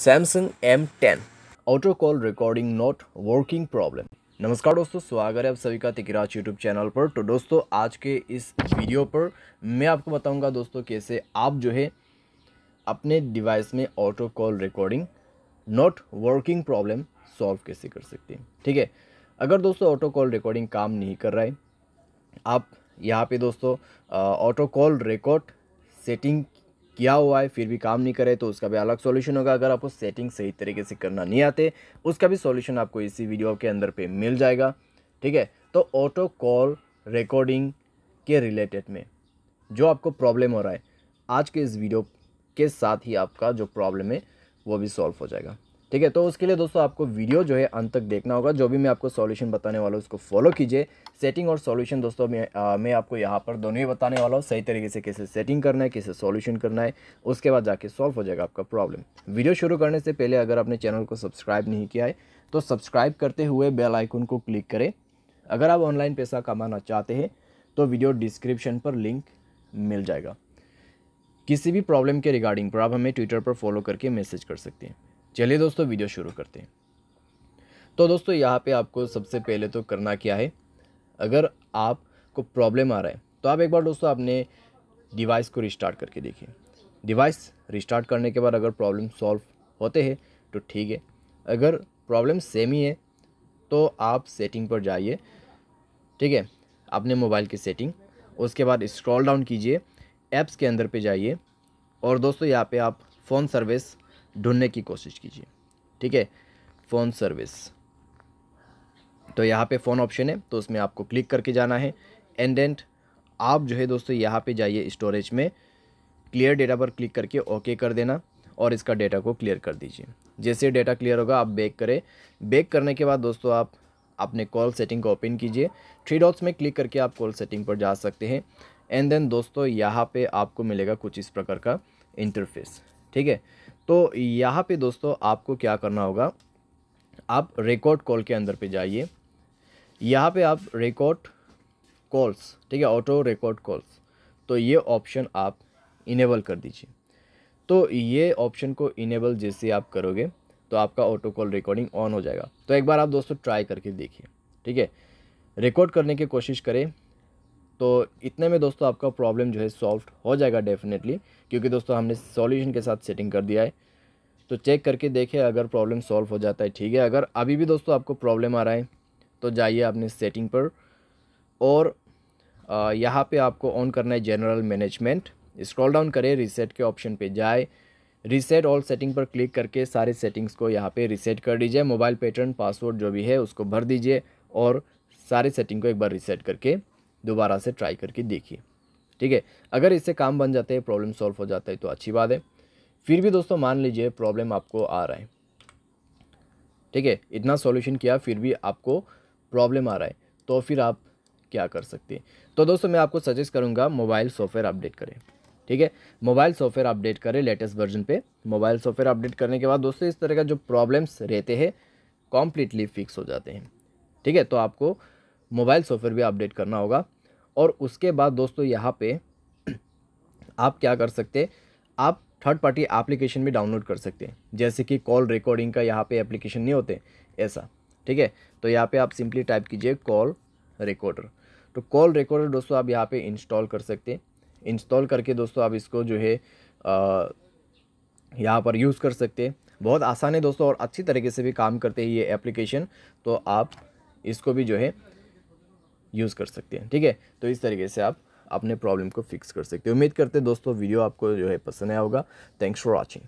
Samsung M ten auto call recording not working problem नमस्कार दोस्तों, स्वागत है आप सभी का तिकराज यूट्यूब चैनल पर। तो दोस्तों, आज के इस वीडियो पर मैं आपको बताऊँगा दोस्तों कैसे आप जो है अपने डिवाइस में auto call recording not working problem solve कैसे कर सकते हैं। ठीक है? अगर दोस्तों ऑटो कॉल रिकॉर्डिंग काम नहीं कर रहा है, आप यहाँ पे दोस्तों ऑटो कॉल रिकॉर्ड सेटिंग किया हुआ है, फिर भी काम नहीं करे तो उसका भी अलग सॉल्यूशन होगा। अगर आपको सेटिंग सही तरीके से करना नहीं आते, उसका भी सॉल्यूशन आपको इसी वीडियो के अंदर पे मिल जाएगा। ठीक है? तो ऑटो कॉल रिकॉर्डिंग के रिलेटेड में जो आपको प्रॉब्लम हो रहा है, आज के इस वीडियो के साथ ही आपका जो प्रॉब्लम है, वो भी सॉल्व हो जाएगा। ठीक है तो उसके लिए दोस्तों आपको वीडियो जो है अंत तक देखना होगा। जो भी मैं आपको सॉल्यूशन बताने वाला हूँ उसको फॉलो कीजिए। सेटिंग और सॉल्यूशन दोस्तों मैं आ, मैं आपको यहाँ पर दोनों ही बताने वाला हूँ। सही तरीके से कैसे सेटिंग करना है कैसे सॉल्यूशन करना है उसके बाद जाके सॉल्व हो जाएगा आपका प्रॉब्लम वीडियो शुरू करने से पहले अगर आपने चैनल को सब्सक्राइब नहीं किया है तो सब्सक्राइब करते हुए बेल आइकन को क्लिक करें। अगर आप ऑनलाइन पैसा कमाना चाहते हैं तो वीडियो डिस्क्रिप्शन पर लिंक मिल जाएगा। किसी भी प्रॉब्लम के रिगार्डिंग पर आप हमें ट्विटर पर फॉलो करके मैसेज कर सकते हैं। चलिए दोस्तों वीडियो शुरू करते हैं। तो दोस्तों, यहाँ पे आपको सबसे पहले तो करना क्या है? अगर आपको प्रॉब्लम आ रहा है तो आप एक बार दोस्तों अपने डिवाइस को रिस्टार्ट करके देखिए। डिवाइस रिस्टार्ट करने के बाद अगर प्रॉब्लम सॉल्व होते हैं तो ठीक है। अगर प्रॉब्लम सेम ही है तो आप सेटिंग पर जाइए। ठीक है? अपने मोबाइल की सेटिंग उसके बाद स्क्रॉल डाउन कीजिए। ऐप्स के अंदर पे जाइए। और दोस्तों, यहाँ पे आप फ़ोन सर्विस ढूँढने की कोशिश कीजिए। ठीक है? Phone service. तो यहाँ पे फ़ोन ऑप्शन है तो उसमें आपको क्लिक करके जाना है। एंड एंड आप जो है दोस्तों, यहाँ पे जाइए स्टोरेज में। क्लियर डेटा पर क्लिक करके ओके कर देना और इसका डेटा को क्लियर कर दीजिए। जैसे डेटा क्लियर होगा, आप बैक करें। बेक करने के बाद दोस्तों, आप अपने कॉल सेटिंग को ओपन कीजिए। थ्री डॉट्स में क्लिक करके आप कॉल सेटिंग पर जा सकते हैं। एंड देन दोस्तों, यहाँ पे आपको मिलेगा कुछ इस प्रकार का इंटरफेस ठीक है? तो यहाँ पे दोस्तों आपको क्या करना होगा, आप रिकॉर्ड कॉल के अंदर पे जाइए। यहाँ पे आप रिकॉर्ड कॉल्स ठीक है ऑटो रिकॉर्ड कॉल्स तो ये ऑप्शन आप इनेबल कर दीजिए। तो ये ऑप्शन को इनेबल जैसे आप करोगे तो आपका ऑटो कॉल रिकॉर्डिंग ऑन हो जाएगा। तो एक बार आप दोस्तों ट्राई करके देखिए, ठीक है। रिकॉर्ड करने की कोशिश करें तो इतने में दोस्तों आपका प्रॉब्लम जो है सॉल्व हो जाएगा डेफिनेटली क्योंकि दोस्तों हमने सॉल्यूशन के साथ सेटिंग कर दिया है। तो चेक करके देखें अगर प्रॉब्लम सॉल्व हो जाता है, ठीक है? अगर अभी भी दोस्तों आपको प्रॉब्लम आ रहा है तो जाइए अपने सेटिंग पर। और यहाँ पे आपको ऑन करना है जनरल मैनेजमेंट स्क्रॉल डाउन करें रीसेट के ऑप्शन पे जाए। रीसेट ऑल सेटिंग पर क्लिक करके सारे सेटिंग्स को यहाँ पे रीसेट कर दीजिए। मोबाइल पैटर्न पासवर्ड जो भी है, उसको भर दीजिए और सारे सेटिंग को एक बार रीसेट करके दोबारा से ट्राई करके देखिए। ठीक है? अगर इससे काम बन जाते हैं प्रॉब्लम सॉल्व हो जाता है तो अच्छी बात है। फिर भी दोस्तों मान लीजिए प्रॉब्लम आपको आ रहा है। ठीक है? इतना सॉल्यूशन किया, फिर भी आपको प्रॉब्लम आ रहा है। तो फिर आप क्या कर सकते हैं? तो दोस्तों मैं आपको सजेस्ट करूँगा मोबाइल सॉफ्टवेयर अपडेट करें। ठीक है? मोबाइल सॉफ्टवेयर अपडेट करें लेटेस्ट वर्जन पे। मोबाइल सॉफ्टवेयर अपडेट करने के बाद दोस्तों इस तरह का जो प्रॉब्लम्स रहते हैं कॉम्प्लीटली फिक्स हो जाते हैं। ठीक है? तो आपको मोबाइल सॉफ्टवेयर भी अपडेट करना होगा। और उसके बाद दोस्तों यहाँ पे आप क्या कर सकते आप थर्ड पार्टी एप्लीकेशन भी डाउनलोड कर सकते हैं। जैसे कि कॉल रिकॉर्डिंग का यहाँ पे एप्लीकेशन नहीं होते, ऐसा, ठीक है? तो यहाँ पे आप सिंपली टाइप कीजिए कॉल रिकॉर्डर तो कॉल रिकॉर्डर दोस्तों आप यहाँ पे इंस्टॉल कर सकते हैं। इंस्टॉल करके दोस्तों आप इसको जो है यहाँ पर यूज़ कर सकते हैं। बहुत आसान है दोस्तों और अच्छी तरीके से भी काम करते हैं ये एप्लीकेशन तो आप इसको भी जो है यूज़ कर सकते हैं, ठीक है? तो इस तरीके से आप अपने प्रॉब्लम को फिक्स कर सकते हैं। उम्मीद करते हैं दोस्तों वीडियो आपको जो है पसंद आया होगा। Thanks for watching